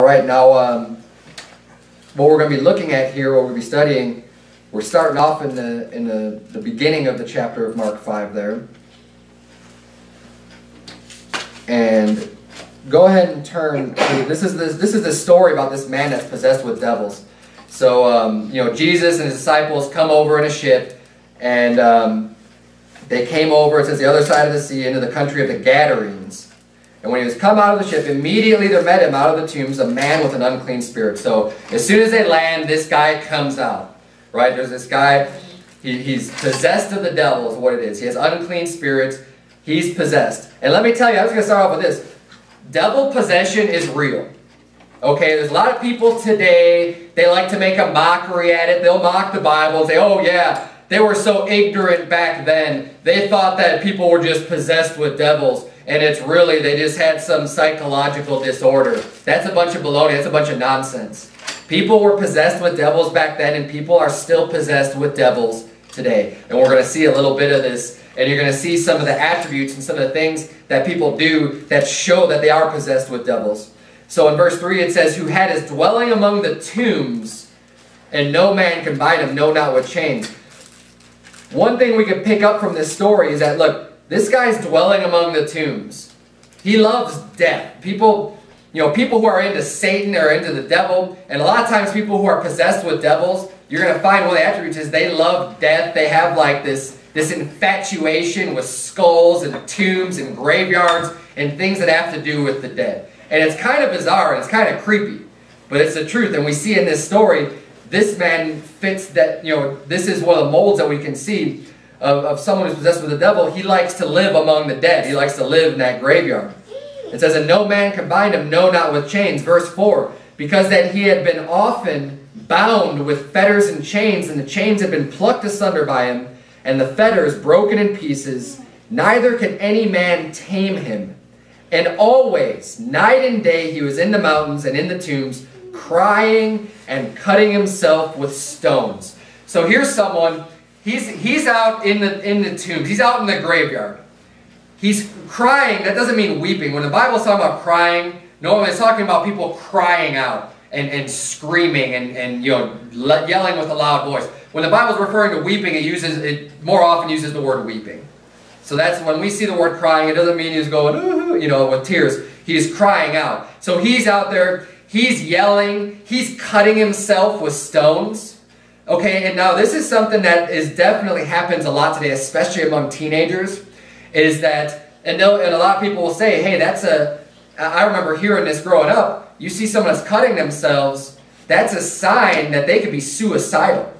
All right, now um, what we're going to be looking at here, what we'll be studying, we're starting off in the in the, the beginning of the chapter of Mark 5 there. And go ahead and turn. To, this is this this is the story about this man that's possessed with devils. So um, you know, Jesus and his disciples come over in a ship, and um, they came over. It says the other side of the sea into the country of the Gadarenes. And when he was come out of the ship, immediately there met him out of the tombs a man with an unclean spirit. So as soon as they land, this guy comes out. Right? There's this guy, he, he's possessed of the devil is what it is. He has unclean spirits. He's possessed. And let me tell you, I was going to start off with this. Devil possession is real. Okay, there's a lot of people today, they like to make a mockery at it. They'll mock the Bible, and say, oh yeah, they were so ignorant back then. They thought that people were just possessed with devils and it's really they just had some psychological disorder. That's a bunch of baloney. That's a bunch of nonsense. People were possessed with devils back then, and people are still possessed with devils today. And we're going to see a little bit of this, and you're going to see some of the attributes and some of the things that people do that show that they are possessed with devils. So in verse 3 it says, Who had his dwelling among the tombs, and no man can bind him, no, not with chains. One thing we can pick up from this story is that, look, this guy's dwelling among the tombs. He loves death. People, you know, people who are into Satan or into the devil, and a lot of times people who are possessed with devils, you're going to find one of the attributes is they love death. They have like this, this infatuation with skulls and tombs and graveyards and things that have to do with the dead. And it's kind of bizarre and it's kind of creepy, but it's the truth. And we see in this story, this man fits that, you know, this is one of the molds that we can see of, of someone who's possessed with the devil, he likes to live among the dead. He likes to live in that graveyard. It says, And no man can bind him, no, not with chains. Verse 4 Because that he had been often bound with fetters and chains, and the chains had been plucked asunder by him, and the fetters broken in pieces, neither could any man tame him. And always, night and day, he was in the mountains and in the tombs, crying and cutting himself with stones. So here's someone He's, he's out in the, in the tombs. He's out in the graveyard. He's crying. That doesn't mean weeping. When the Bible's talking about crying, no, it's talking about people crying out and, and screaming and, and you know yelling with a loud voice. When the Bible's referring to weeping, it uses it more often uses the word weeping. So that's when we see the word crying, it doesn't mean he's going, you know, with tears. He's crying out. So he's out there, he's yelling, he's cutting himself with stones. Okay, and now this is something that is definitely happens a lot today, especially among teenagers, is that, and, and a lot of people will say, hey, that's a, I remember hearing this growing up, you see someone that's cutting themselves, that's a sign that they could be suicidal.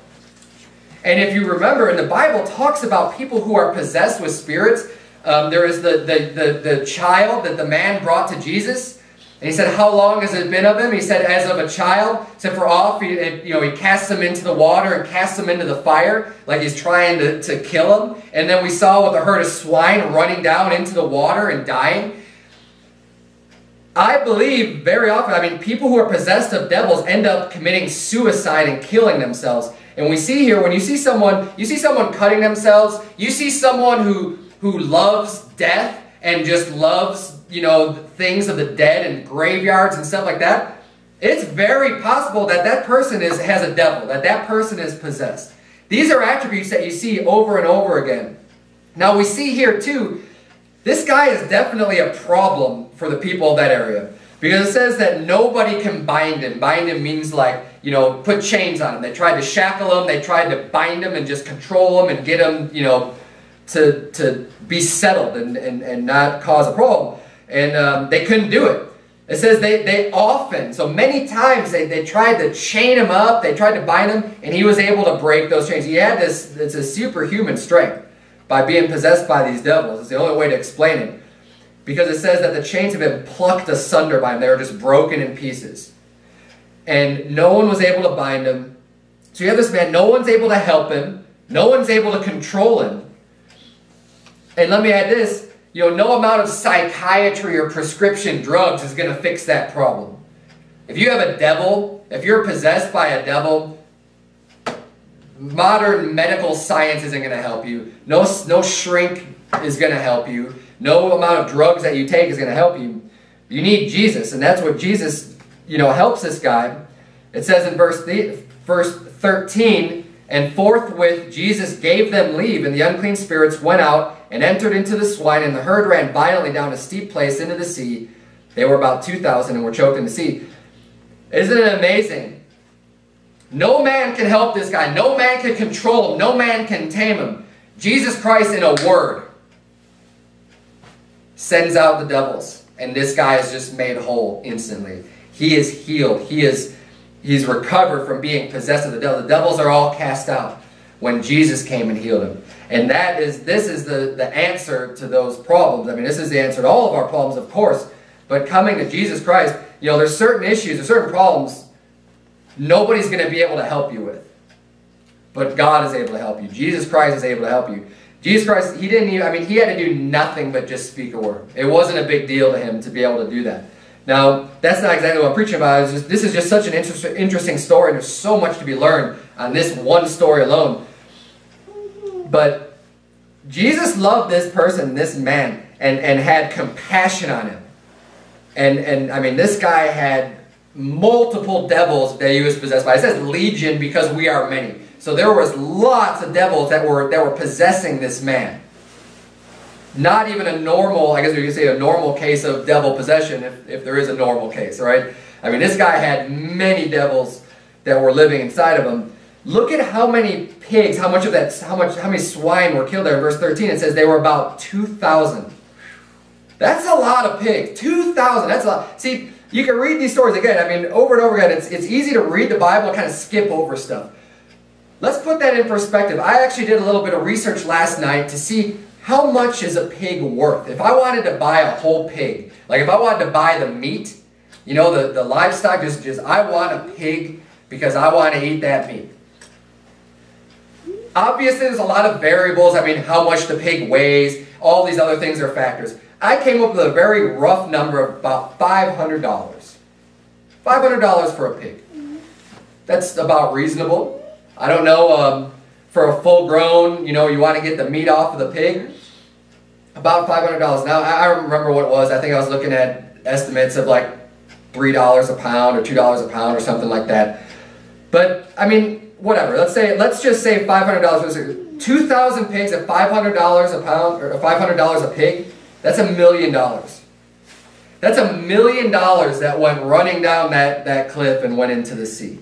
And if you remember, and the Bible talks about people who are possessed with spirits, um, there is the, the, the, the child that the man brought to Jesus, and he said, How long has it been of him? He said, As of a child. He said, For off, he, you know, he casts him into the water and casts him into the fire, like he's trying to, to kill him. And then we saw with a herd of swine running down into the water and dying. I believe very often, I mean, people who are possessed of devils end up committing suicide and killing themselves. And we see here, when you see someone, you see someone cutting themselves, you see someone who, who loves death and just loves you know, things of the dead and graveyards and stuff like that, it's very possible that that person is, has a devil, that that person is possessed. These are attributes that you see over and over again. Now we see here too, this guy is definitely a problem for the people of that area. Because it says that nobody can bind him. Bind him means like, you know, put chains on him. They tried to shackle him. They tried to bind him and just control him and get him, you know, to, to be settled and, and, and not cause a problem and um, they couldn't do it. It says they, they often, so many times they, they tried to chain him up, they tried to bind him, and he was able to break those chains. He had this, it's a superhuman strength by being possessed by these devils. It's the only way to explain it. Because it says that the chains have been plucked asunder by him. They were just broken in pieces. And no one was able to bind him. So you have this man, no one's able to help him. No one's able to control him. And let me add this, you know, no amount of psychiatry or prescription drugs is going to fix that problem. If you have a devil, if you're possessed by a devil, modern medical science isn't going to help you. No, no shrink is going to help you. No amount of drugs that you take is going to help you. You need Jesus, and that's what Jesus you know, helps this guy. It says in verse, verse 13, and forthwith Jesus gave them leave, and the unclean spirits went out and entered into the swine, and the herd ran violently down a steep place into the sea. They were about 2,000 and were choked in the sea. Isn't it amazing? No man can help this guy. No man can control him. No man can tame him. Jesus Christ, in a word, sends out the devils. And this guy is just made whole instantly. He is healed. He is he's recovered from being possessed of the devil. The devils are all cast out when Jesus came and healed him. And that is this is the, the answer to those problems. I mean, this is the answer to all of our problems, of course. But coming to Jesus Christ, you know, there's certain issues, there's certain problems nobody's going to be able to help you with. But God is able to help you. Jesus Christ is able to help you. Jesus Christ, he didn't even, I mean, he had to do nothing but just speak a word. It wasn't a big deal to him to be able to do that. Now, that's not exactly what I'm preaching about. Just, this is just such an interest, interesting story, there's so much to be learned on this one story alone. But Jesus loved this person, this man, and, and had compassion on him. And, and I mean, this guy had multiple devils that he was possessed by. It says legion because we are many. So there was lots of devils that were, that were possessing this man. Not even a normal, I guess you could say a normal case of devil possession if, if there is a normal case, right? I mean, this guy had many devils that were living inside of him. Look at how many pigs, how much of that, how much, how many swine were killed there. In verse 13, it says they were about 2,000. That's a lot of pigs. 2,000. That's a lot. See, you can read these stories again. I mean, over and over again. It's, it's easy to read the Bible and kind of skip over stuff. Let's put that in perspective. I actually did a little bit of research last night to see how much is a pig worth. If I wanted to buy a whole pig, like if I wanted to buy the meat, you know, the, the livestock, just, just I want a pig because I want to eat that meat. Obviously, there's a lot of variables. I mean, how much the pig weighs, all these other things are factors. I came up with a very rough number of about $500. $500 for a pig. That's about reasonable. I don't know, um, for a full grown, you know, you want to get the meat off of the pig, about $500. Now, I remember what it was. I think I was looking at estimates of like $3 a pound or $2 a pound or something like that. But, I mean, whatever. Let's say, let's just say $500. 2,000 pigs at $500 a pound, or $500 a pig, that's a million dollars. That's a million dollars that went running down that, that cliff and went into the sea.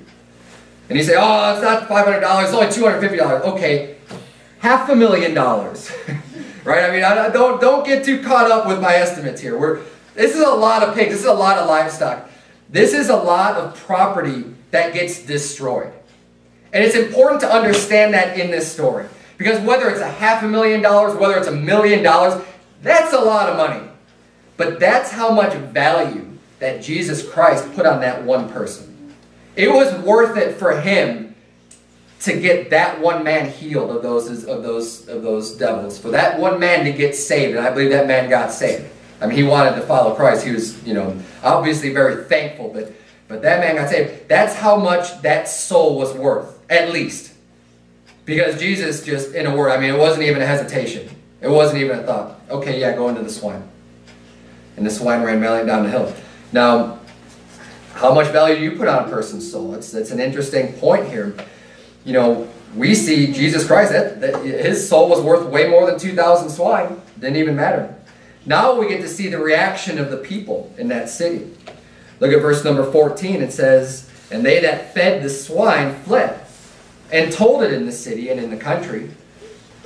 And you say, oh, it's not $500, it's only $250. Okay, half a million dollars. right? I mean, I, don't, don't get too caught up with my estimates here. We're, this is a lot of pigs. This is a lot of livestock. This is a lot of property that gets destroyed. And it's important to understand that in this story. Because whether it's a half a million dollars, whether it's a million dollars, that's a lot of money. But that's how much value that Jesus Christ put on that one person. It was worth it for him to get that one man healed of those of those of those devils. For that one man to get saved, and I believe that man got saved. I mean, he wanted to follow Christ. He was, you know, obviously very thankful, but but that man got saved. That's how much that soul was worth, at least. Because Jesus just, in a word, I mean, it wasn't even a hesitation. It wasn't even a thought. Okay, yeah, go into the swine. And the swine ran melting down the hill. Now, how much value do you put on a person's soul? It's, it's an interesting point here. You know, we see Jesus Christ, that, that his soul was worth way more than 2,000 swine. Didn't even matter. Now we get to see the reaction of the people in that city. Look at verse number 14. It says, And they that fed the swine fled, and told it in the city and in the country.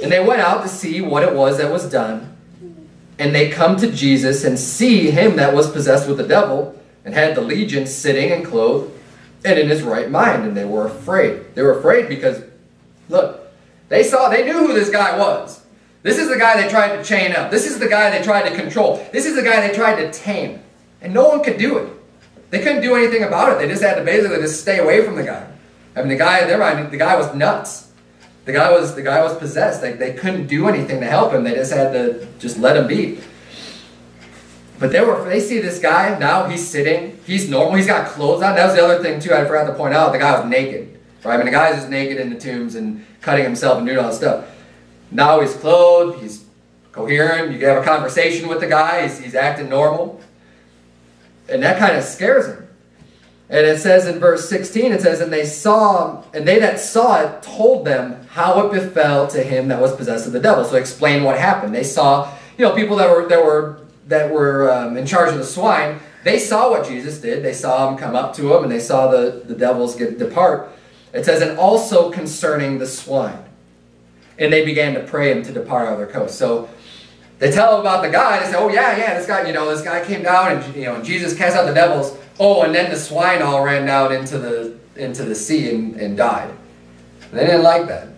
And they went out to see what it was that was done. And they come to Jesus and see him that was possessed with the devil and had the legion sitting and clothed and in his right mind, and they were afraid. They were afraid because, look, they saw, they knew who this guy was. This is the guy they tried to chain up. This is the guy they tried to control. This is the guy they tried to tame. And no one could do it. They couldn't do anything about it. They just had to basically just stay away from the guy. I mean, the guy in their mind, the guy was nuts. The guy was the guy was possessed. They, they couldn't do anything to help him. They just had to just let him be. But they were they see this guy now. He's sitting. He's normal. He's got clothes on. That was the other thing too. I forgot to point out. The guy was naked. Right. I mean, the guy's just naked in the tombs and cutting himself and doing all this stuff. Now he's clothed. He's coherent. You can have a conversation with the guy. He's, he's acting normal. And that kind of scares him. And it says in verse 16, it says, And they saw, and they that saw it told them how it befell to him that was possessed of the devil. So explain what happened. They saw, you know, people that were that were that were um, in charge of the swine. They saw what Jesus did. They saw him come up to him, and they saw the, the devils get depart. It says, and also concerning the swine. And they began to pray him to depart out of their coast. So they tell about the guy. They say, oh yeah, yeah, this guy, you know, this guy came down and you know, Jesus cast out the devils. Oh, and then the swine all ran down into the into the sea and, and died. They didn't like that.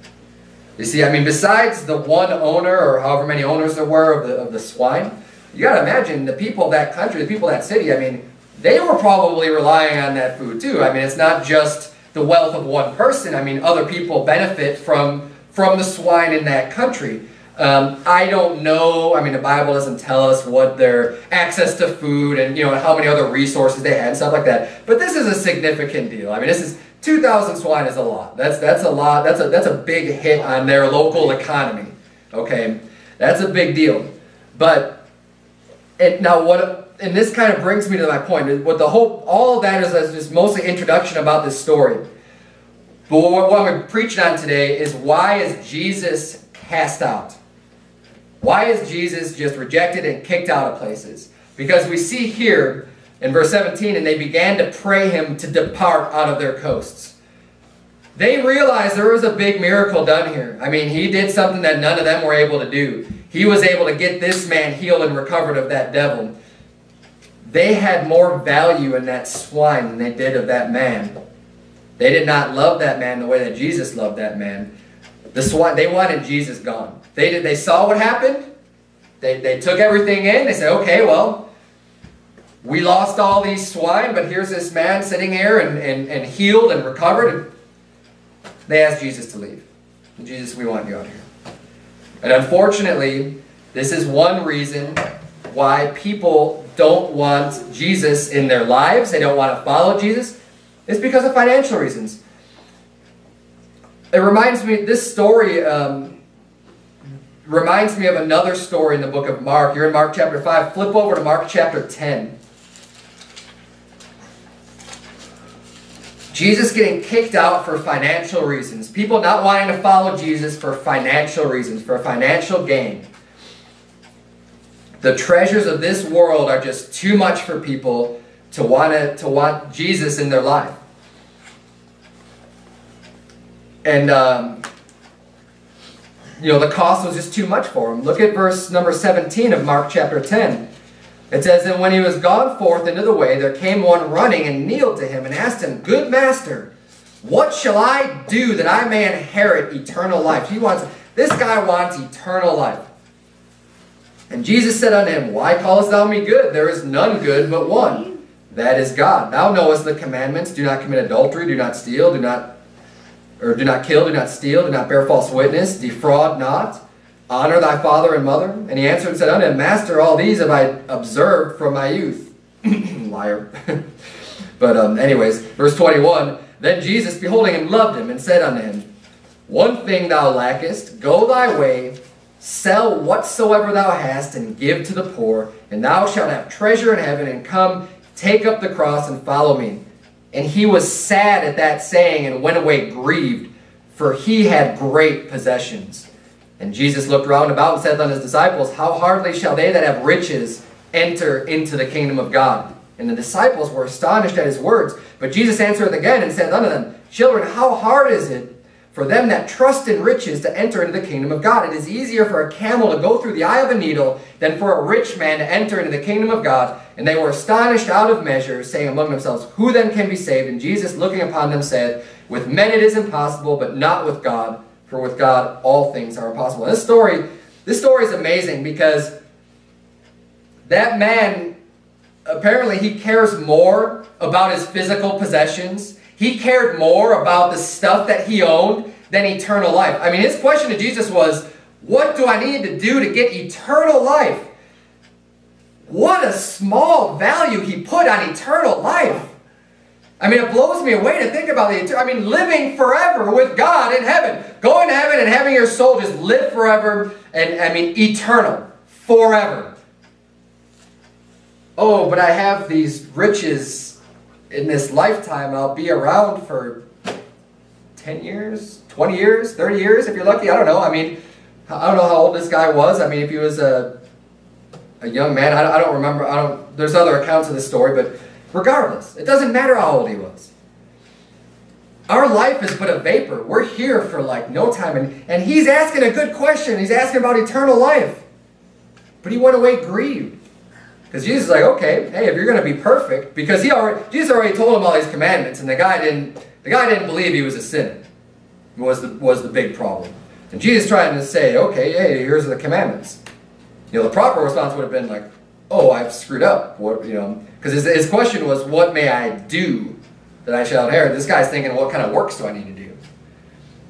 You see, I mean, besides the one owner or however many owners there were of the, of the swine, you got to imagine the people of that country, the people of that city, I mean, they were probably relying on that food too. I mean, it's not just the wealth of one person. I mean, other people benefit from, from the swine in that country. Um, I don't know. I mean, the Bible doesn't tell us what their access to food and you know how many other resources they had and stuff like that. But this is a significant deal. I mean, this is 2,000 swine is a lot. That's that's a lot. That's a that's a big hit on their local economy. Okay, that's a big deal. But it, now what? And this kind of brings me to my point. What the whole all that is is mostly introduction about this story. But what, what I'm preaching on today is why is Jesus cast out? Why is Jesus just rejected and kicked out of places? Because we see here in verse 17, and they began to pray him to depart out of their coasts. They realized there was a big miracle done here. I mean, he did something that none of them were able to do. He was able to get this man healed and recovered of that devil. They had more value in that swine than they did of that man. They did not love that man the way that Jesus loved that man. The swine, they wanted Jesus gone. They did. They saw what happened. They, they took everything in. They said, okay, well, we lost all these swine, but here's this man sitting here and, and, and healed and recovered. And they asked Jesus to leave. Jesus, we want you out here. And unfortunately, this is one reason why people don't want Jesus in their lives. They don't want to follow Jesus. It's because of financial reasons. It reminds me, this story um, reminds me of another story in the book of Mark. You're in Mark chapter 5. Flip over to Mark chapter 10. Jesus getting kicked out for financial reasons. People not wanting to follow Jesus for financial reasons, for a financial gain. The treasures of this world are just too much for people to want to, to want Jesus in their life. And um, you know, the cost was just too much for him. Look at verse number 17 of Mark chapter 10. It says, And when he was gone forth into the way, there came one running and kneeled to him and asked him, Good master, what shall I do that I may inherit eternal life? He wants, this guy wants eternal life. And Jesus said unto him, Why callest thou me good? There is none good but one, that is God. Thou knowest the commandments, do not commit adultery, do not steal, do not or do not kill, do not steal, do not bear false witness, defraud not, honor thy father and mother. And he answered and said unto him, Master, all these have I observed from my youth. Liar. but um, anyways, verse 21, Then Jesus, beholding him, loved him, and said unto him, One thing thou lackest, go thy way, sell whatsoever thou hast, and give to the poor, and thou shalt have treasure in heaven, and come, take up the cross, and follow me. And he was sad at that saying and went away grieved, for he had great possessions. And Jesus looked round about and said unto his disciples, How hardly shall they that have riches enter into the kingdom of God? And the disciples were astonished at his words. But Jesus answered again and said unto them, Children, how hard is it for them that trust in riches to enter into the kingdom of God. It is easier for a camel to go through the eye of a needle than for a rich man to enter into the kingdom of God. And they were astonished out of measure, saying among themselves, Who then can be saved? And Jesus, looking upon them, said, With men it is impossible, but not with God, for with God all things are impossible. This story, this story is amazing because that man, apparently he cares more about his physical possessions he cared more about the stuff that he owned than eternal life. I mean, his question to Jesus was, What do I need to do to get eternal life? What a small value he put on eternal life. I mean, it blows me away to think about the I mean, living forever with God in heaven. Going to heaven and having your soul just live forever and, I mean, eternal. Forever. Oh, but I have these riches in this lifetime, I'll be around for 10 years, 20 years, 30 years if you're lucky. I don't know. I mean, I don't know how old this guy was. I mean, if he was a, a young man, I, I don't remember. I don't. There's other accounts of the story, but regardless, it doesn't matter how old he was. Our life is but a vapor. We're here for like no time. And, and he's asking a good question. He's asking about eternal life. But he went away grieved. Because Jesus is like, okay, hey, if you're going to be perfect, because he already, Jesus already told him all these commandments, and the guy didn't, the guy didn't believe he was a sinner. Was the was the big problem. And Jesus trying to say, okay, hey, here's the commandments. You know, the proper response would have been like, oh, I've screwed up. What you know? Because his, his question was, what may I do that I shall inherit? This guy's thinking, what kind of works do I need to do?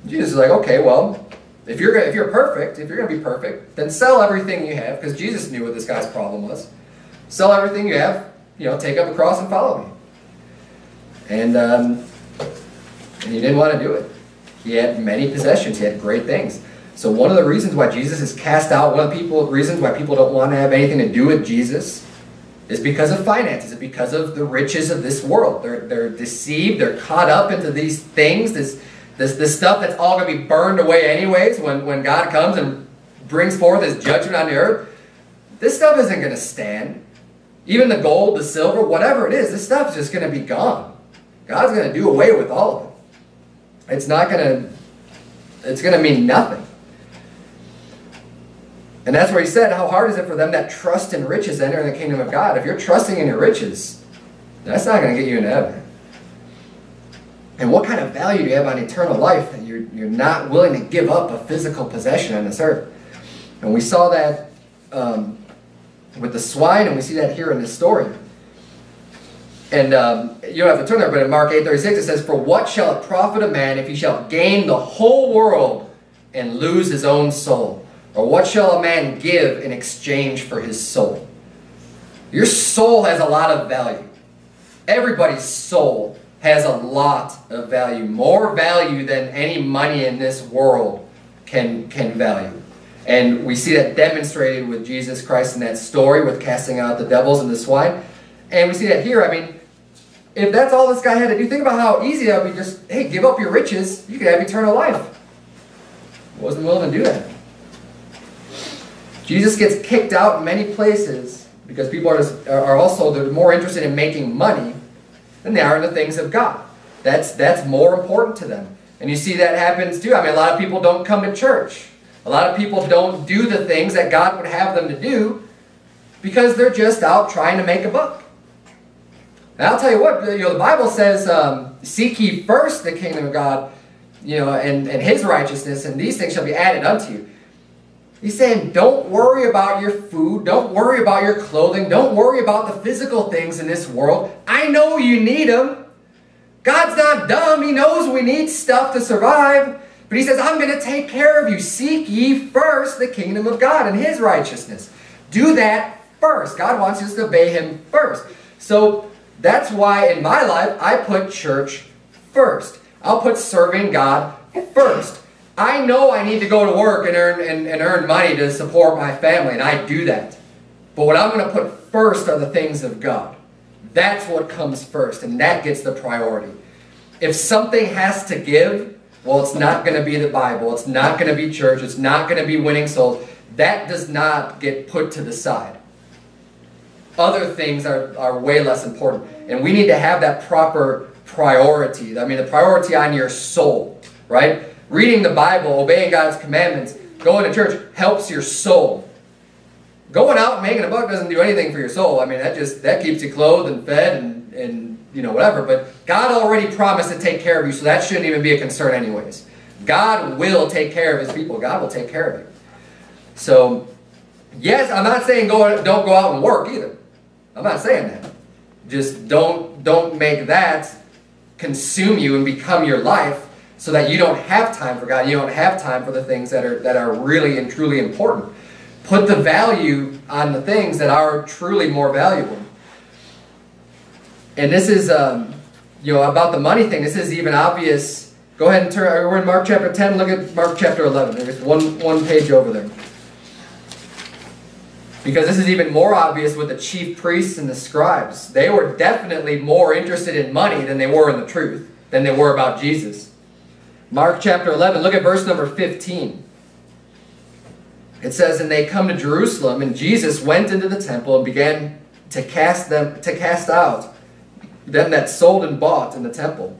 Jesus is like, okay, well, if you're if you're perfect, if you're going to be perfect, then sell everything you have, because Jesus knew what this guy's problem was. Sell everything you have, you know, take up a cross and follow me. And, um, and he didn't want to do it. He had many possessions. He had great things. So one of the reasons why Jesus is cast out, one of the people, reasons why people don't want to have anything to do with Jesus is because of finances. It's because of the riches of this world. They're, they're deceived. They're caught up into these things, this, this, this stuff that's all going to be burned away anyways when, when God comes and brings forth his judgment on the earth. This stuff isn't going to stand. Even the gold, the silver, whatever it is, this stuff is just going to be gone. God's going to do away with all of it. It's not going to, it's going to mean nothing. And that's where he said, how hard is it for them that trust in riches enter the kingdom of God? If you're trusting in your riches, that's not going to get you into heaven. And what kind of value do you have on eternal life that you're, you're not willing to give up a physical possession on this earth? And we saw that um, with the swine, and we see that here in this story. And um, you don't have to turn there, but in Mark 8.36 it says, For what shall it profit a man if he shall gain the whole world and lose his own soul? Or what shall a man give in exchange for his soul? Your soul has a lot of value. Everybody's soul has a lot of value. More value than any money in this world can, can value. And we see that demonstrated with Jesus Christ in that story with casting out the devils and the swine. And we see that here. I mean, if that's all this guy had to do, think about how easy that would be. Just, hey, give up your riches. You could have eternal life. Wasn't willing to do that. Jesus gets kicked out in many places because people are, just, are also they're more interested in making money than they are in the things of God. That's, that's more important to them. And you see that happens too. I mean, a lot of people don't come to church a lot of people don't do the things that God would have them to do because they're just out trying to make a buck. And I'll tell you what, you know, the Bible says, um, seek ye first the kingdom of God, you know, and, and his righteousness, and these things shall be added unto you. He's saying, don't worry about your food. Don't worry about your clothing. Don't worry about the physical things in this world. I know you need them. God's not dumb. He knows we need stuff to survive. But he says, I'm going to take care of you. Seek ye first the kingdom of God and his righteousness. Do that first. God wants us to obey him first. So that's why in my life, I put church first. I'll put serving God first. I know I need to go to work and earn, and, and earn money to support my family, and I do that. But what I'm going to put first are the things of God. That's what comes first, and that gets the priority. If something has to give, well, it's not going to be the Bible. It's not going to be church. It's not going to be winning souls. That does not get put to the side. Other things are, are way less important. And we need to have that proper priority. I mean, the priority on your soul, right? Reading the Bible, obeying God's commandments, going to church helps your soul. Going out and making a buck doesn't do anything for your soul. I mean, that just that keeps you clothed and fed and, and you know, whatever. But God already promised to take care of you, so that shouldn't even be a concern anyways. God will take care of his people. God will take care of you. So, yes, I'm not saying go don't go out and work either. I'm not saying that. Just don't don't make that consume you and become your life so that you don't have time for God. You don't have time for the things that are that are really and truly important. Put the value on the things that are truly more valuable. And this is, um, you know, about the money thing. This is even obvious. Go ahead and turn. We're in Mark chapter 10. Look at Mark chapter 11. There's one, one page over there. Because this is even more obvious with the chief priests and the scribes. They were definitely more interested in money than they were in the truth, than they were about Jesus. Mark chapter 11, look at verse number 15. It says, And they come to Jerusalem, and Jesus went into the temple and began to cast them to cast out them that sold and bought in the temple,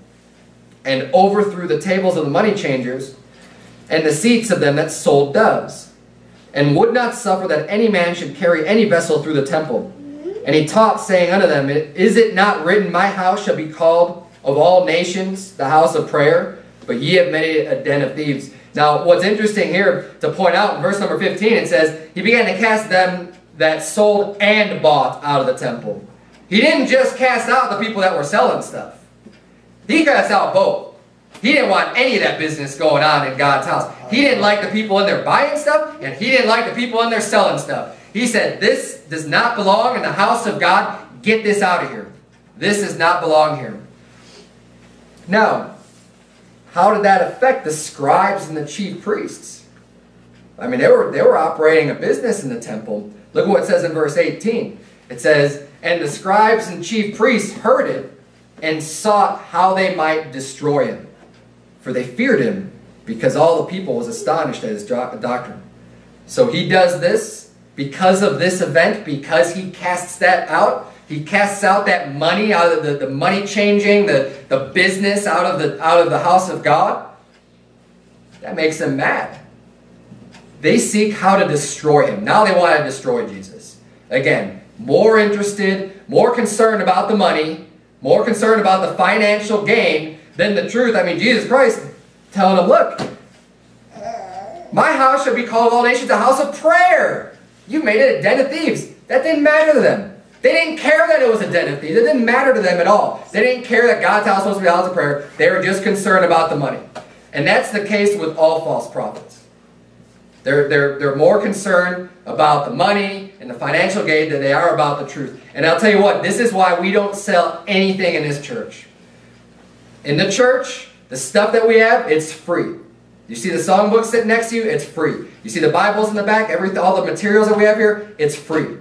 and overthrew the tables of the money changers, and the seats of them that sold doves and would not suffer that any man should carry any vessel through the temple. And he taught, saying unto them, Is it not written, My house shall be called of all nations the house of prayer? But ye have made it a den of thieves. Now, what's interesting here to point out in verse number 15, it says, He began to cast them that sold and bought out of the temple. He didn't just cast out the people that were selling stuff. He cast out both. He didn't want any of that business going on in God's house. He didn't like the people in there buying stuff, and he didn't like the people in there selling stuff. He said, this does not belong in the house of God. Get this out of here. This does not belong here. Now, how did that affect the scribes and the chief priests? I mean, they were, they were operating a business in the temple. Look at what it says in verse 18. It says, And the scribes and chief priests heard it and sought how they might destroy him for they feared him, because all the people was astonished at his doctrine. So he does this because of this event, because he casts that out. He casts out that money out of the, the money changing, the, the business out of the out of the house of God. That makes them mad. They seek how to destroy him. Now they want to destroy Jesus. Again, more interested, more concerned about the money, more concerned about the financial gain than the truth. I mean, Jesus Christ telling them, look, my house shall be called all nations a house of prayer. You made it a den of thieves. That didn't matter to them. They didn't care that it was a den of thieves. It didn't matter to them at all. They didn't care that God's house was supposed to be a house of prayer. They were just concerned about the money. And that's the case with all false prophets. They're, they're, they're more concerned about the money and the financial gain that they are about the truth. And I'll tell you what, this is why we don't sell anything in this church. In the church, the stuff that we have, it's free. You see the songbook sitting next to you, it's free. You see the Bibles in the back, every, all the materials that we have here, it's free.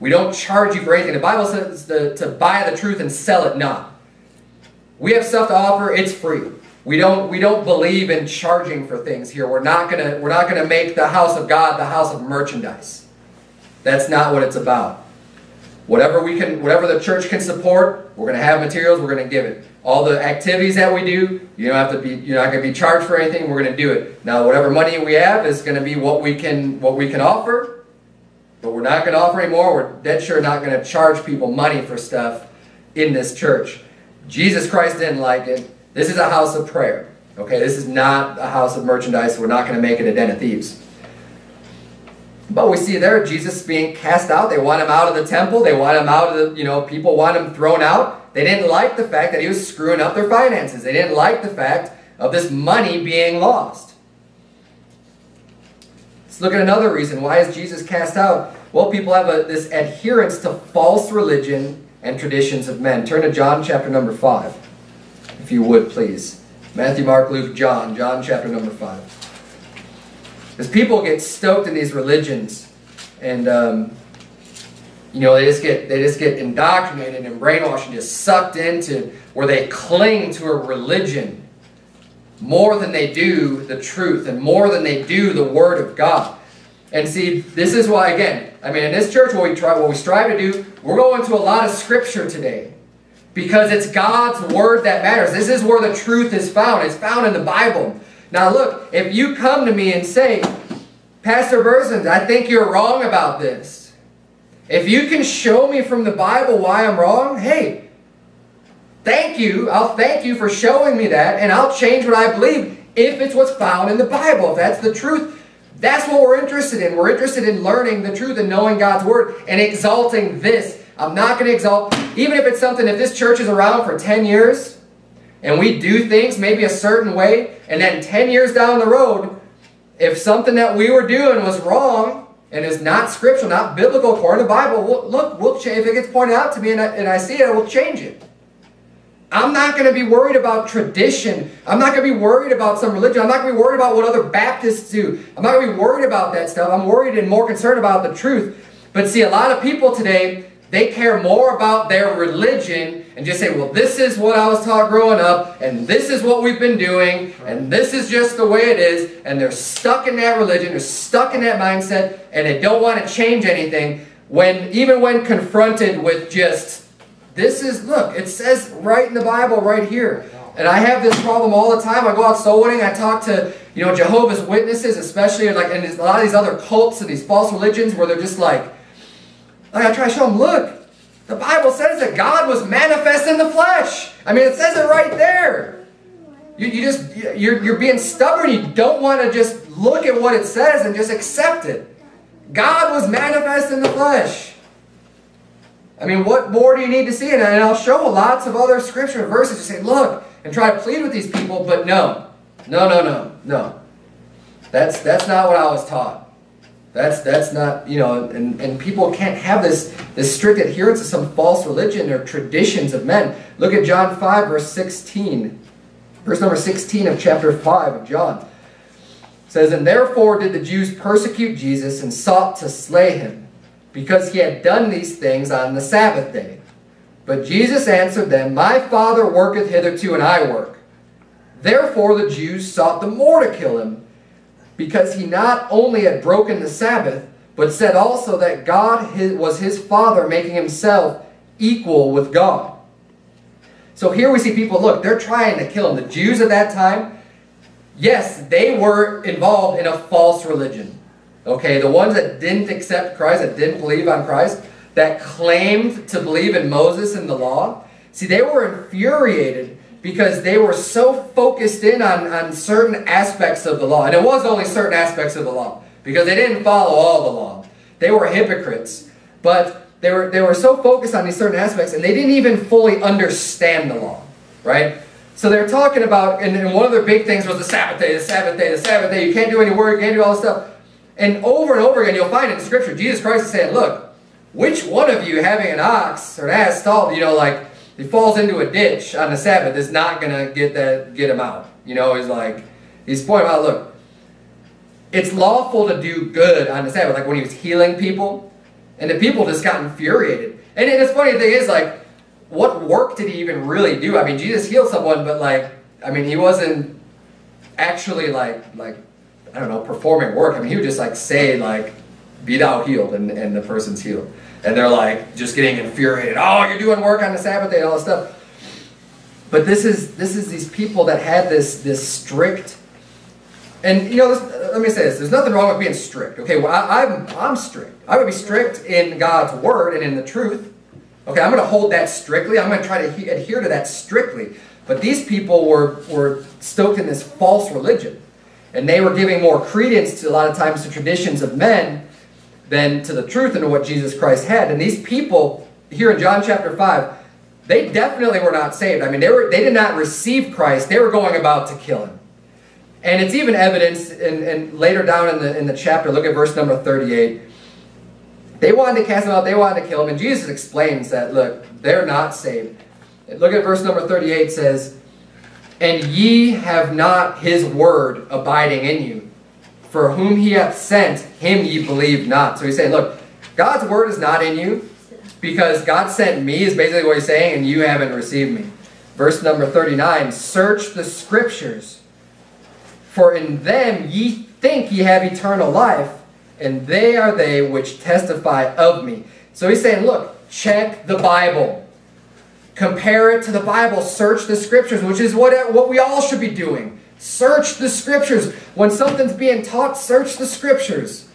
We don't charge you for anything. The Bible says to, to buy the truth and sell it not. We have stuff to offer, it's free. We don't, we don't believe in charging for things here. We're not gonna, we're not gonna make the house of God the house of merchandise. That's not what it's about. Whatever we can, whatever the church can support, we're gonna have materials, we're gonna give it all the activities that we do, you don't have to be, you're not going to be charged for anything. We're going to do it. Now, whatever money we have is going to be what we can, what we can offer, but we're not going to offer anymore. We're dead sure not going to charge people money for stuff in this church. Jesus Christ didn't like it. This is a house of prayer. Okay, this is not a house of merchandise. We're not going to make it a den of thieves. But we see there Jesus being cast out. They want him out of the temple. They want him out of the, you know, people want him thrown out. They didn't like the fact that he was screwing up their finances. They didn't like the fact of this money being lost. Let's look at another reason. Why is Jesus cast out? Well, people have a, this adherence to false religion and traditions of men. Turn to John chapter number 5, if you would, please. Matthew, Mark, Luke, John. John chapter number 5. Because people get stoked in these religions and um, you know, they just get they just get indoctrinated and brainwashed and just sucked into where they cling to a religion more than they do the truth and more than they do the Word of God. And see, this is why again, I mean, in this church, what we try, what we strive to do, we're going to a lot of Scripture today because it's God's Word that matters. This is where the truth is found. It's found in the Bible. Now, look, if you come to me and say, Pastor Berzins, I think you're wrong about this. If you can show me from the Bible why I'm wrong, hey, thank you. I'll thank you for showing me that, and I'll change what I believe if it's what's found in the Bible. If that's the truth, that's what we're interested in. We're interested in learning the truth and knowing God's Word and exalting this. I'm not going to exalt, even if it's something, if this church is around for 10 years, and we do things maybe a certain way, and then 10 years down the road, if something that we were doing was wrong, and is not scriptural, not biblical according to the Bible, we'll, look, we'll change. If it gets pointed out to me and I, and I see it, I will change it. I'm not going to be worried about tradition. I'm not going to be worried about some religion. I'm not going to be worried about what other Baptists do. I'm not going to be worried about that stuff. I'm worried and more concerned about the truth. But see, a lot of people today, they care more about their religion and just say, well, this is what I was taught growing up, and this is what we've been doing, and this is just the way it is, and they're stuck in that religion, they're stuck in that mindset, and they don't want to change anything, when even when confronted with just, this is, look, it says right in the Bible right here. And I have this problem all the time. I go out soul winning, I talk to, you know, Jehovah's Witnesses, especially like in a lot of these other cults and these false religions where they're just like, like I try to show them, look, the Bible says that God was manifest in the flesh. I mean, it says it right there. You, you just, you're, you're being stubborn. You don't want to just look at what it says and just accept it. God was manifest in the flesh. I mean, what more do you need to see? And I'll show lots of other scripture verses to say, look, and try to plead with these people, but no. No, no, no, no. That's, that's not what I was taught. That's that's not you know, and, and people can't have this this strict adherence to some false religion or traditions of men. Look at John five verse sixteen, verse number sixteen of chapter five of John. It says, and therefore did the Jews persecute Jesus and sought to slay him, because he had done these things on the Sabbath day. But Jesus answered them, My Father worketh hitherto, and I work. Therefore the Jews sought the more to kill him because he not only had broken the Sabbath, but said also that God was his Father, making himself equal with God. So here we see people, look, they're trying to kill him. The Jews at that time, yes, they were involved in a false religion. Okay, the ones that didn't accept Christ, that didn't believe on Christ, that claimed to believe in Moses and the law, see, they were infuriated because they were so focused in on, on certain aspects of the law. And it was only certain aspects of the law because they didn't follow all the law. They were hypocrites. But they were, they were so focused on these certain aspects and they didn't even fully understand the law, right? So they're talking about, and, and one of their big things was the Sabbath day, the Sabbath day, the Sabbath day. You can't do any work, you can't do all this stuff. And over and over again, you'll find in scripture, Jesus Christ is saying, look, which one of you having an ox or an ass stalled, you know, like, he falls into a ditch on the Sabbath, it's not to get that get him out. You know, he's like, he's pointing out, look, it's lawful to do good on the Sabbath, like when he was healing people, and the people just got infuriated. And funny, the thing is, like, what work did he even really do? I mean, Jesus healed someone, but like, I mean, he wasn't actually like, like, I don't know, performing work. I mean, he would just like say like, be thou healed, and, and the person's healed and they're like just getting infuriated. Oh, you're doing work on the Sabbath day and all this stuff. But this is this is these people that had this this strict. And you know, this, let me say this: there's nothing wrong with being strict. Okay, well, I, I'm I'm strict. I would be strict in God's word and in the truth. Okay, I'm going to hold that strictly. I'm going to try to adhere to that strictly. But these people were were stoked in this false religion, and they were giving more credence to a lot of times the traditions of men than to the truth and to what Jesus Christ had. And these people here in John chapter 5, they definitely were not saved. I mean, they, were, they did not receive Christ. They were going about to kill him. And it's even evidence in, in later down in the, in the chapter, look at verse number 38. They wanted to cast him out, they wanted to kill him. And Jesus explains that, look, they're not saved. Look at verse number 38 says, And ye have not his word abiding in you. For whom he hath sent, him ye believe not. So he's saying, look, God's word is not in you because God sent me is basically what he's saying, and you haven't received me. Verse number 39, Search the scriptures, for in them ye think ye have eternal life, and they are they which testify of me. So he's saying, look, check the Bible. Compare it to the Bible. Search the scriptures, which is what, what we all should be doing. Search the scriptures. When something's being taught, search the scriptures.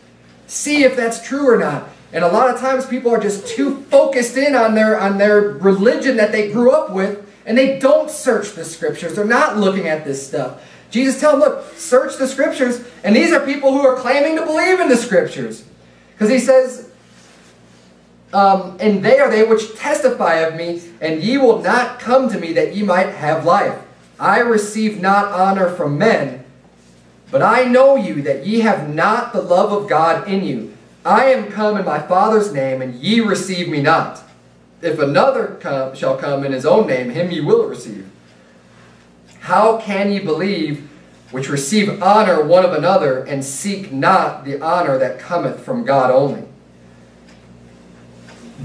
See if that's true or not. And a lot of times people are just too focused in on their, on their religion that they grew up with, and they don't search the scriptures. They're not looking at this stuff. Jesus tells them, look, search the scriptures. And these are people who are claiming to believe in the scriptures. Because he says, um, and they are they which testify of me, and ye will not come to me that ye might have life. I receive not honor from men, but I know you that ye have not the love of God in you. I am come in my Father's name, and ye receive me not. if another come, shall come in his own name, him ye will receive. How can ye believe which receive honor one of another, and seek not the honor that cometh from God only?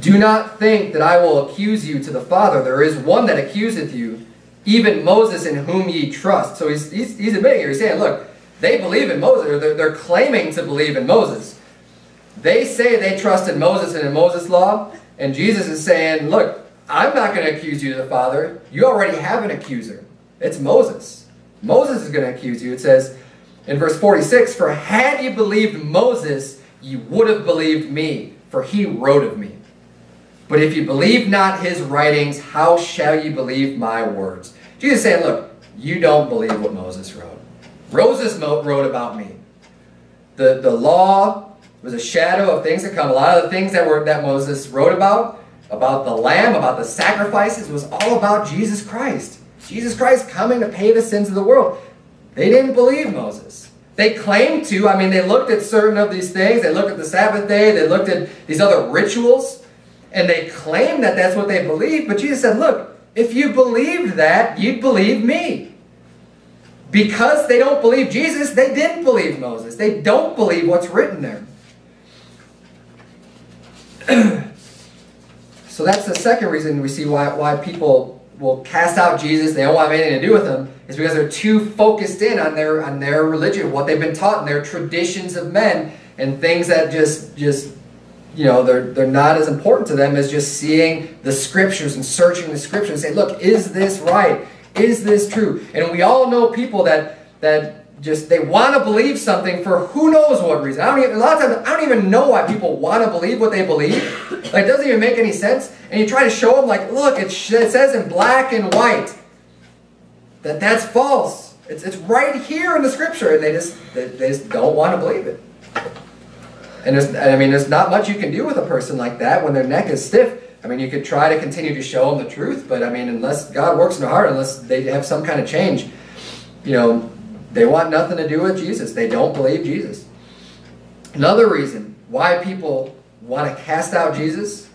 Do not think that I will accuse you to the Father. There is one that accuseth you, even Moses in whom ye trust. So he's, he's, he's admitting here, he's saying, look, they believe in Moses, or they're, they're claiming to believe in Moses. They say they trust in Moses and in Moses' law, and Jesus is saying, look, I'm not going to accuse you to the Father. You already have an accuser. It's Moses. Moses is going to accuse you. It says in verse 46, For had ye believed Moses, ye would have believed me, for he wrote of me. But if you believe not his writings, how shall you believe my words? Jesus saying, look, you don't believe what Moses wrote. Moses wrote about me. The, the law was a shadow of things to come. A lot of the things that were that Moses wrote about, about the lamb, about the sacrifices, was all about Jesus Christ. Jesus Christ coming to pay the sins of the world. They didn't believe Moses. They claimed to. I mean, they looked at certain of these things. They looked at the Sabbath day. They looked at these other rituals. And they claim that that's what they believe, But Jesus said, look, if you believed that, you'd believe me. Because they don't believe Jesus, they didn't believe Moses. They don't believe what's written there. so that's the second reason we see why, why people will cast out Jesus. They don't want anything to do with him. Is because they're too focused in on their on their religion, what they've been taught, and their traditions of men, and things that just just you know they're they're not as important to them as just seeing the scriptures and searching the scriptures and say, look, is this right? Is this true? And we all know people that that just they want to believe something for who knows what reason. I don't even, a lot of times I don't even know why people want to believe what they believe. Like it doesn't even make any sense. And you try to show them like, look, it, it says in black and white that that's false. It's, it's right here in the scripture, and they just they, they just don't want to believe it. And I mean, there's not much you can do with a person like that when their neck is stiff. I mean, you could try to continue to show them the truth, but I mean, unless God works in their heart, unless they have some kind of change, you know, they want nothing to do with Jesus. They don't believe Jesus. Another reason why people want to cast out Jesus,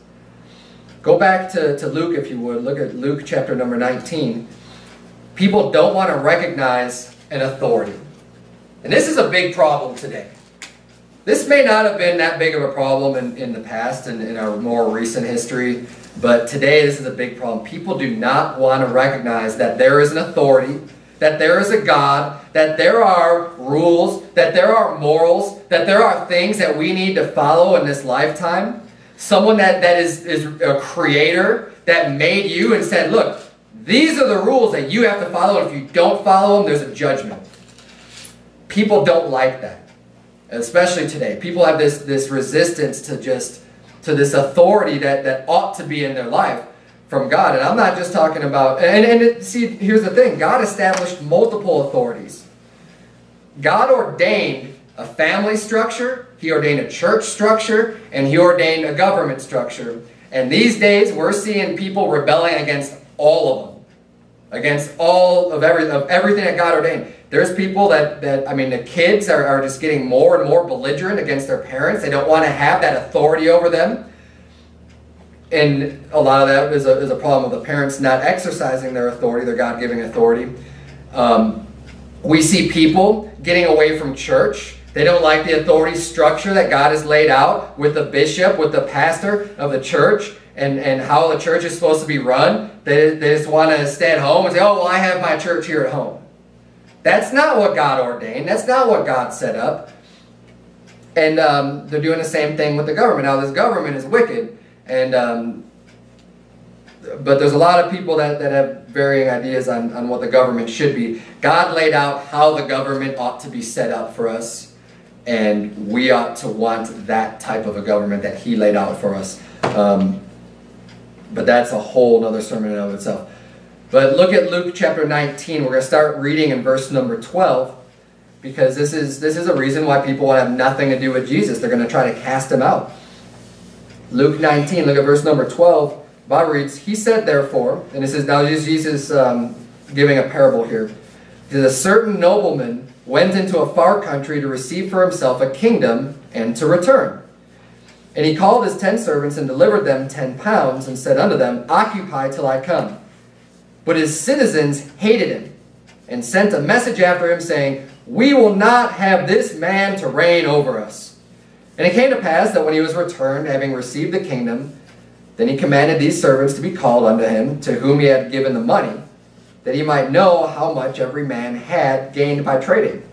go back to, to Luke if you would. Look at Luke chapter number 19. People don't want to recognize an authority. And this is a big problem today. This may not have been that big of a problem in, in the past and in our more recent history, but today this is a big problem. People do not want to recognize that there is an authority that there is a God, that there are rules, that there are morals, that there are things that we need to follow in this lifetime. Someone that, that is, is a creator that made you and said, look, these are the rules that you have to follow. If you don't follow them, there's a judgment. People don't like that, especially today. People have this, this resistance to just to this authority that, that ought to be in their life from God. And I'm not just talking about, and, and see, here's the thing God established multiple authorities. God ordained a family structure, He ordained a church structure, and He ordained a government structure. And these days, we're seeing people rebelling against all of them, against all of, every, of everything that God ordained. There's people that, that I mean, the kids are, are just getting more and more belligerent against their parents. They don't want to have that authority over them and a lot of that is a, is a problem of the parents not exercising their authority, their God giving authority. Um, we see people getting away from church. They don't like the authority structure that God has laid out with the bishop, with the pastor of the church, and, and how the church is supposed to be run. They, they just want to stay at home and say, oh, well, I have my church here at home. That's not what God ordained. That's not what God set up. And um, they're doing the same thing with the government. Now, this government is wicked. And um, but there's a lot of people that, that have varying ideas on, on what the government should be. God laid out how the government ought to be set up for us, and we ought to want that type of a government that He laid out for us. Um, but that's a whole other sermon in of itself. But look at Luke chapter 19. We're going to start reading in verse number 12 because this is, this is a reason why people want to have nothing to do with Jesus. They're going to try to cast him out. Luke 19, look at verse number 12. Bob reads, He said therefore, and it says, now Jesus um, giving a parable here. That a certain nobleman went into a far country to receive for himself a kingdom and to return. And he called his ten servants and delivered them ten pounds, and said unto them, Occupy till I come. But his citizens hated him, and sent a message after him, saying, We will not have this man to reign over us. And it came to pass that when he was returned, having received the kingdom, then he commanded these servants to be called unto him, to whom he had given the money, that he might know how much every man had gained by trading.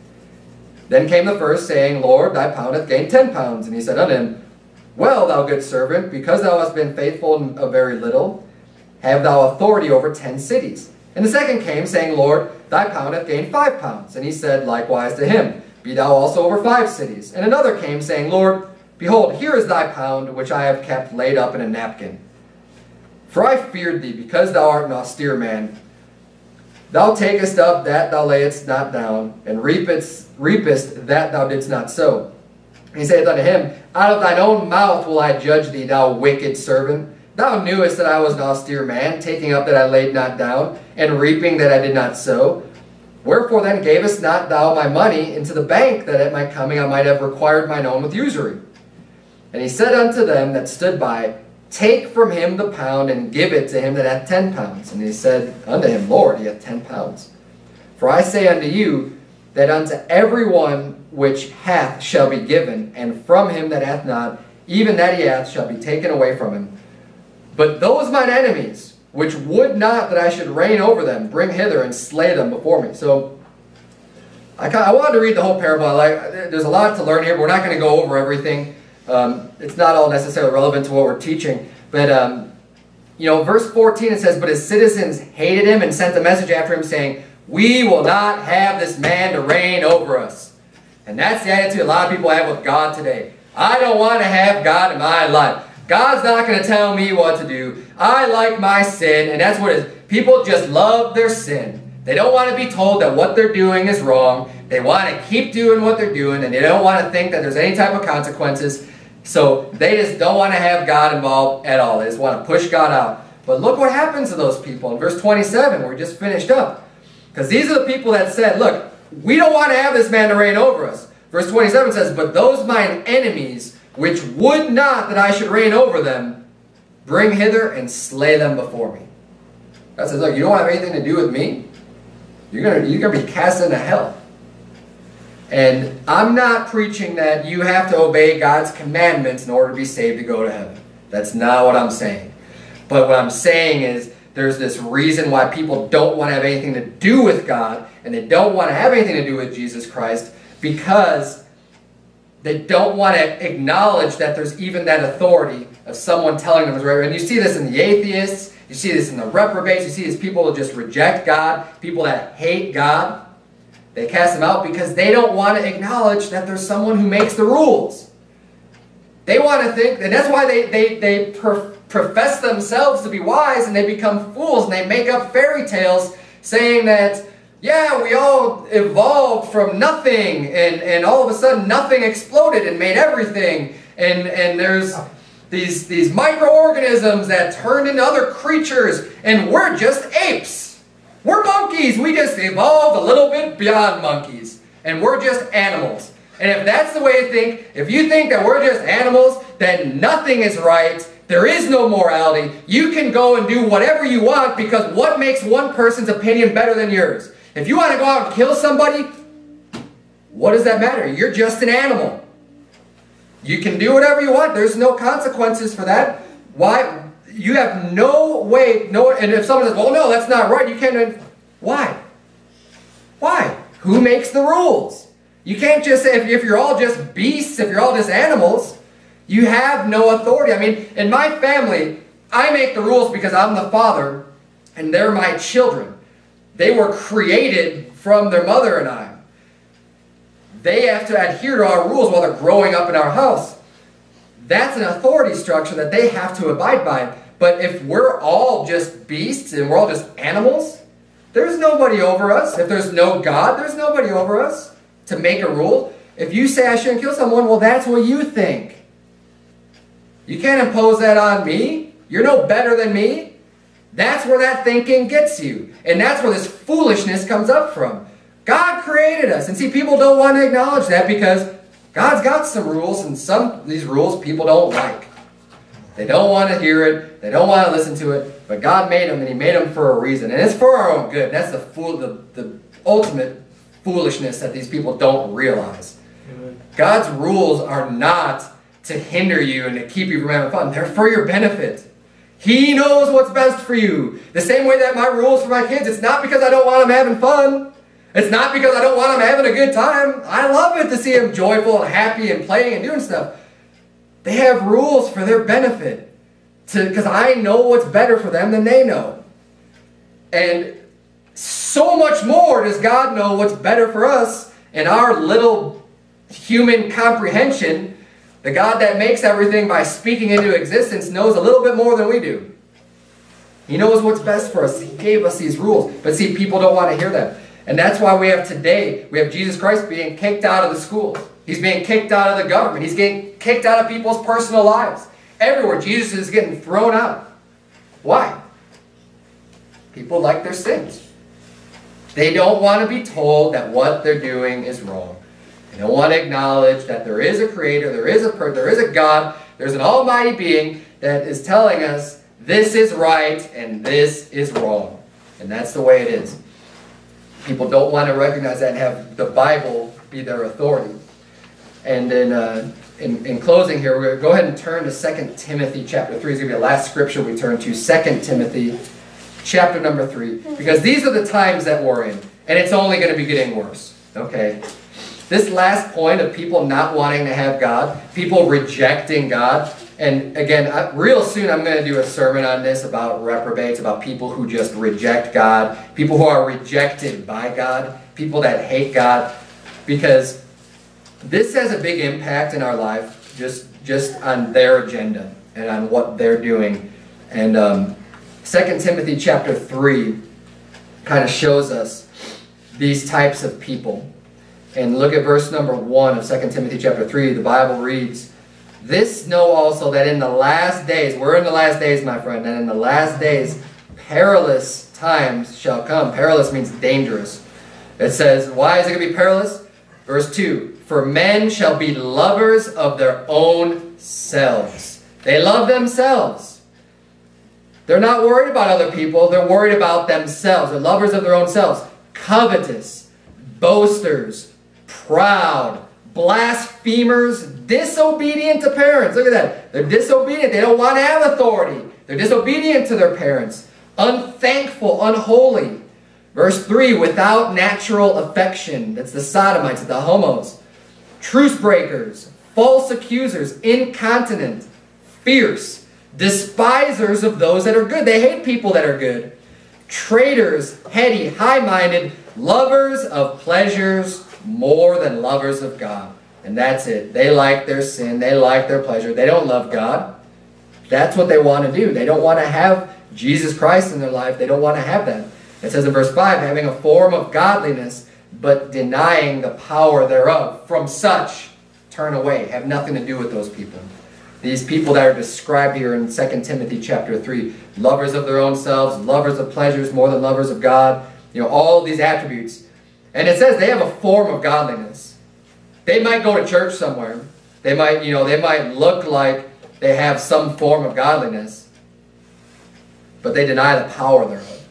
Then came the first, saying, Lord, thy pound hath gained ten pounds. And he said unto him, Well, thou good servant, because thou hast been faithful in a very little, have thou authority over ten cities. And the second came, saying, Lord, thy pound hath gained five pounds. And he said likewise to him, Be thou also over five cities. And another came, saying, Lord, behold, here is thy pound, which I have kept laid up in a napkin. For I feared thee, because thou art an austere man. Thou takest up that thou layest not down, and reapest, reapest that thou didst not sow. He saith unto him, Out of thine own mouth will I judge thee, thou wicked servant. Thou knewest that I was an austere man, taking up that I laid not down, and reaping that I did not sow. Wherefore then gavest not thou my money into the bank, that at my coming I might have required mine own with usury? And he said unto them that stood by, Take from him the pound, and give it to him that hath ten pounds. And he said unto him, Lord, he hath ten pounds. For I say unto you, that unto every one which hath shall be given, and from him that hath not, even that he hath shall be taken away from him. But those mine enemies, which would not that I should reign over them, bring hither and slay them before me. So, I, I wanted to read the whole parable. Like, there's a lot to learn here, but we're not going to go over everything. Um, it's not all necessarily relevant to what we're teaching. But, um, you know, verse 14 it says, But his citizens hated him and sent a message after him saying, We will not have this man to reign over us. And that's the attitude a lot of people have with God today. I don't want to have God in my life. God's not going to tell me what to do. I like my sin, and that's what it is. People just love their sin. They don't want to be told that what they're doing is wrong. They want to keep doing what they're doing, and they don't want to think that there's any type of consequences. So they just don't want to have God involved at all. They just want to push God out. But look what happens to those people. In verse 27, We're just finished up. Because these are the people that said, look, we don't want to have this man to reign over us. Verse 27 says, But those mine enemies, which would not that I should reign over them, bring hither and slay them before me. God says, look, you don't have anything to do with me. You're going you're gonna be cast into hell. And I'm not preaching that you have to obey God's commandments in order to be saved to go to heaven. That's not what I'm saying. But what I'm saying is there's this reason why people don't want to have anything to do with God and they don't want to have anything to do with Jesus Christ because they don't want to acknowledge that there's even that authority of someone telling them is right. And you see this in the atheists, you see this in the reprobates, you see these people who just reject God, people that hate God. They cast them out because they don't want to acknowledge that there's someone who makes the rules. They want to think, and that's why they, they, they profess themselves to be wise and they become fools and they make up fairy tales saying that, yeah, we all evolved from nothing and, and all of a sudden nothing exploded and made everything. And, and there's these, these microorganisms that turned into other creatures and we're just apes. We're monkeys. We just evolved a little bit beyond monkeys. And we're just animals. And if that's the way you think, if you think that we're just animals, then nothing is right, there is no morality, you can go and do whatever you want because what makes one person's opinion better than yours? If you want to go out and kill somebody, what does that matter? You're just an animal. You can do whatever you want. There's no consequences for that. Why? you have no way, no, and if someone says, well, no, that's not right, you can't, why? Why? Who makes the rules? You can't just say, if, if you're all just beasts, if you're all just animals, you have no authority. I mean, in my family, I make the rules because I'm the father, and they're my children. They were created from their mother and I. They have to adhere to our rules while they're growing up in our house. That's an authority structure that they have to abide by. But if we're all just beasts and we're all just animals, there's nobody over us. If there's no God, there's nobody over us to make a rule. If you say I shouldn't kill someone, well, that's what you think. You can't impose that on me. You're no better than me. That's where that thinking gets you. And that's where this foolishness comes up from. God created us. And see, people don't want to acknowledge that because God's got some rules, and some these rules people don't like. They don't want to hear it. They don't want to listen to it. But God made them, and He made them for a reason. And it's for our own good. That's the fool, the, the ultimate foolishness that these people don't realize. God's rules are not to hinder you and to keep you from having fun. They're for your benefit. He knows what's best for you. The same way that my rules for my kids, it's not because I don't want them having fun. It's not because I don't want them having a good time. I love it to see them joyful and happy and playing and doing stuff. They have rules for their benefit. Because I know what's better for them than they know. And so much more does God know what's better for us in our little human comprehension. The God that makes everything by speaking into existence knows a little bit more than we do. He knows what's best for us. He gave us these rules. But see, people don't want to hear them. And that's why we have today, we have Jesus Christ being kicked out of the schools. He's being kicked out of the government. He's getting kicked out of people's personal lives. Everywhere, Jesus is getting thrown out. Why? People like their sins. They don't want to be told that what they're doing is wrong. They don't want to acknowledge that there is a creator, there is a there is a God, there's an almighty being that is telling us this is right and this is wrong. And that's the way it is. People don't want to recognize that and have the Bible be their authority. And then uh, in, in closing here, we're going to go ahead and turn to 2 Timothy chapter 3. It's going to be the last scripture we turn to, 2 Timothy chapter number 3. Because these are the times that we're in. And it's only going to be getting worse. Okay? This last point of people not wanting to have God, people rejecting God, and again, I, real soon I'm going to do a sermon on this about reprobates, about people who just reject God, people who are rejected by God, people that hate God, because this has a big impact in our life, just just on their agenda and on what they're doing. And um, 2 Timothy chapter 3 kind of shows us these types of people. And look at verse number 1 of 2 Timothy chapter 3. The Bible reads, This know also that in the last days, we're in the last days, my friend, and in the last days perilous times shall come. Perilous means dangerous. It says, why is it going to be perilous? Verse 2 for men shall be lovers of their own selves. They love themselves. They're not worried about other people. They're worried about themselves. They're lovers of their own selves. Covetous, boasters, proud, blasphemers, disobedient to parents. Look at that. They're disobedient. They don't want to have authority. They're disobedient to their parents. Unthankful, unholy. Verse 3, without natural affection. That's the sodomites, the homos truce breakers, false accusers, incontinent, fierce, despisers of those that are good. They hate people that are good. Traitors, heady, high-minded, lovers of pleasures more than lovers of God. And that's it. They like their sin. They like their pleasure. They don't love God. That's what they want to do. They don't want to have Jesus Christ in their life. They don't want to have that. It says in verse 5, having a form of godliness, but denying the power thereof. From such, turn away. Have nothing to do with those people. These people that are described here in 2 Timothy chapter 3, lovers of their own selves, lovers of pleasures more than lovers of God, you know, all these attributes. And it says they have a form of godliness. They might go to church somewhere. They might, you know, they might look like they have some form of godliness, but they deny the power thereof.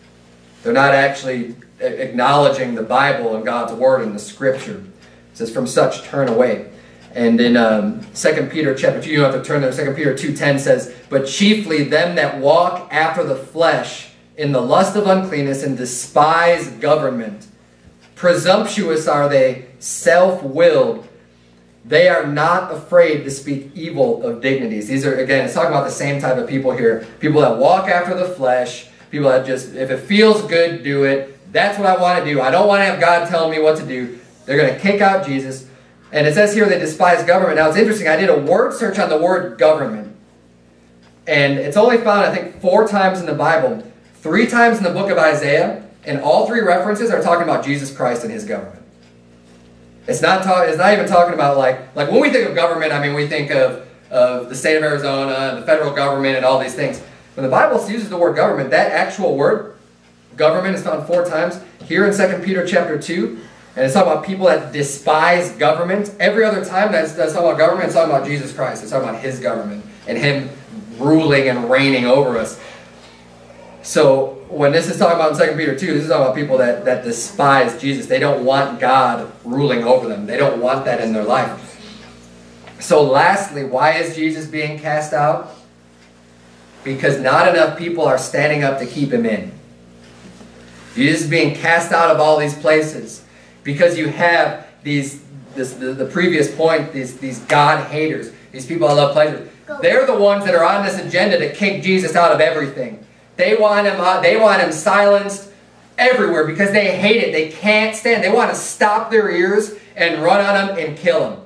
They're not actually acknowledging the Bible and God's Word and the Scripture. It says, from such turn away. And in um, 2 Peter chapter 2, you don't have to turn there, 2 Peter 2.10 says, But chiefly them that walk after the flesh in the lust of uncleanness and despise government. Presumptuous are they, self-willed. They are not afraid to speak evil of dignities. These are, again, it's talking about the same type of people here. People that walk after the flesh, people that just, if it feels good, do it. That's what I want to do. I don't want to have God telling me what to do. They're going to kick out Jesus. And it says here they despise government. Now it's interesting. I did a word search on the word government. And it's only found, I think, four times in the Bible. Three times in the book of Isaiah. And all three references are talking about Jesus Christ and his government. It's not, talk, it's not even talking about like, like when we think of government, I mean, we think of, of the state of Arizona, the federal government, and all these things. When the Bible uses the word government, that actual word Government is found four times. Here in 2 Peter chapter 2, And it's talking about people that despise government. Every other time that's, that's talking about government, it's talking about Jesus Christ. It's talking about his government and him ruling and reigning over us. So when this is talking about in 2 Peter 2, this is talking about people that, that despise Jesus. They don't want God ruling over them. They don't want that in their life. So lastly, why is Jesus being cast out? Because not enough people are standing up to keep him in. Jesus is being cast out of all these places because you have these, this, the, the previous point, these, these God haters, these people that love pleasure. They're the ones that are on this agenda to kick Jesus out of everything. They want him, uh, they want him silenced everywhere because they hate it. They can't stand. They want to stop their ears and run on him and kill him.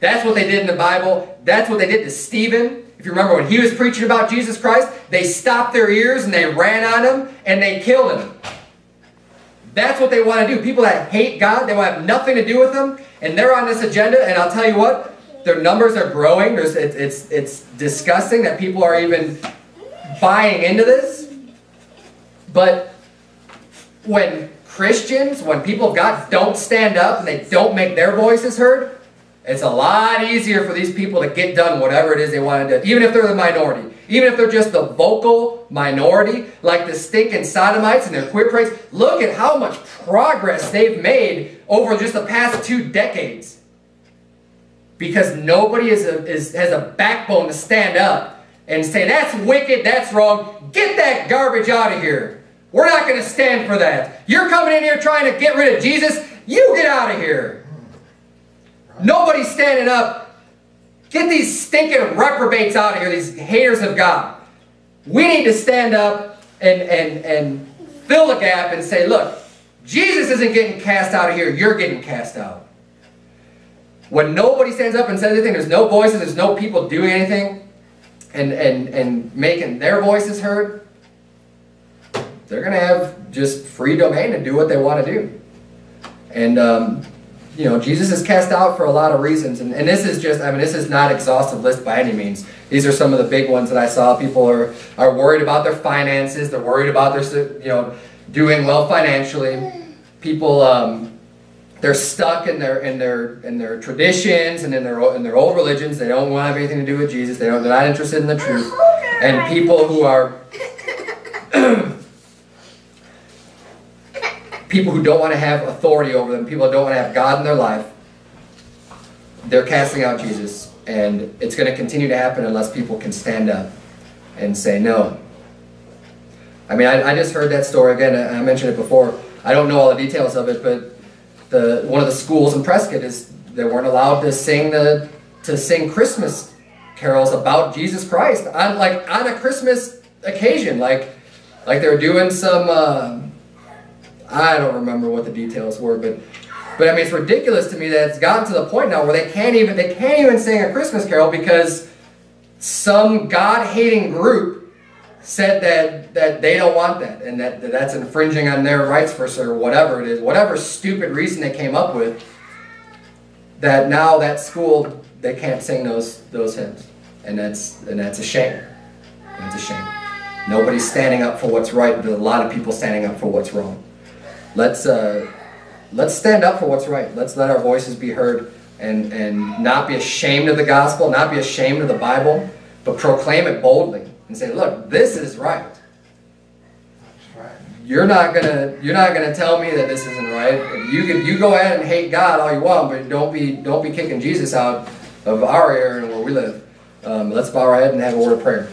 That's what they did in the Bible. That's what they did to Stephen. If you remember when he was preaching about Jesus Christ, they stopped their ears and they ran on him and they killed him. That's what they want to do. People that hate God, they want to have nothing to do with them, and they're on this agenda. And I'll tell you what, their numbers are growing. There's, it, it's, it's disgusting that people are even buying into this. But when Christians, when people of God don't stand up and they don't make their voices heard, it's a lot easier for these people to get done whatever it is they want to do, even if they're the minority. Even if they're just the vocal minority, like the stinking sodomites and their queer praise. Look at how much progress they've made over just the past two decades. Because nobody is a, is, has a backbone to stand up and say, that's wicked, that's wrong, get that garbage out of here. We're not going to stand for that. You're coming in here trying to get rid of Jesus, you get out of here. Nobody's standing up. Get these stinking reprobates out of here, these haters of God. We need to stand up and, and, and fill the gap and say, look, Jesus isn't getting cast out of here, you're getting cast out. When nobody stands up and says anything, there's no voices, there's no people doing anything and, and, and making their voices heard, they're going to have just free domain to do what they want to do. And um, you know, Jesus is cast out for a lot of reasons. And, and this is just, I mean, this is not exhaustive list by any means. These are some of the big ones that I saw. People are, are worried about their finances. They're worried about their, you know, doing well financially. People, um, they're stuck in their, in their, in their traditions and in their, in their old religions. They don't want to have anything to do with Jesus. They don't, they're not interested in the truth. And people who are people who don't want to have authority over them, people who don't want to have God in their life, they're casting out Jesus. And it's going to continue to happen unless people can stand up and say no. I mean, I, I just heard that story again. I mentioned it before. I don't know all the details of it, but the one of the schools in Prescott is they weren't allowed to sing the to sing Christmas carols about Jesus Christ on like on a Christmas occasion, like like they were doing some. Uh, I don't remember what the details were, but but I mean it's ridiculous to me that it's gotten to the point now where they can't even they can't even sing a Christmas carol because some God-hating group said that that they don't want that and that, that that's infringing on their rights for or whatever it is, whatever stupid reason they came up with. That now that school they can't sing those those hymns, and that's and that's a shame. That's a shame. Nobody's standing up for what's right, but a lot of people standing up for what's wrong. Let's, uh, let's stand up for what's right. Let's let our voices be heard and, and not be ashamed of the gospel, not be ashamed of the Bible, but proclaim it boldly and say, look, this is right. You're not gonna you're not gonna tell me that this isn't right. You can you go ahead and hate God all you want, but don't be don't be kicking Jesus out of our area and where we live. Um, let's bow our head and have a word of prayer.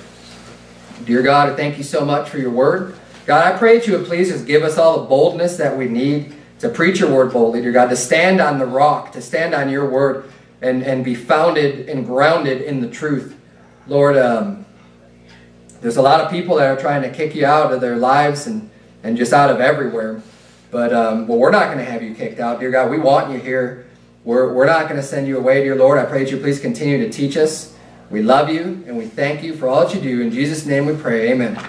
Dear God, I thank you so much for your word. God, I pray that you would please just give us all the boldness that we need to preach your word boldly, dear God, to stand on the rock, to stand on your word and, and be founded and grounded in the truth. Lord, um, there's a lot of people that are trying to kick you out of their lives and, and just out of everywhere. But um, well, we're not going to have you kicked out, dear God. We want you here. We're, we're not going to send you away, dear Lord. I pray that you please continue to teach us. We love you and we thank you for all that you do. In Jesus' name we pray. Amen.